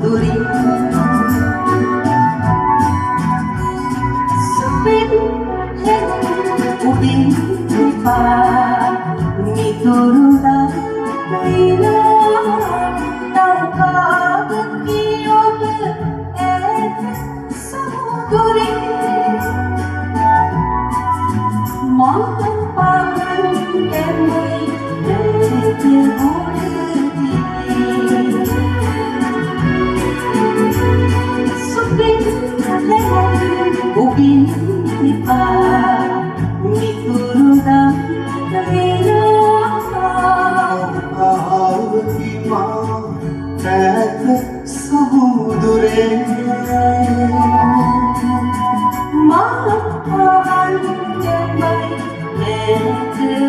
Duri Sepin ubin pa mituru na naila tang ka kiyo et samuduri Mong atin ipa Ngunit puro lang na pinakaw Kahawag ipa Kahit sa hudurin Mahal pa ang may Mente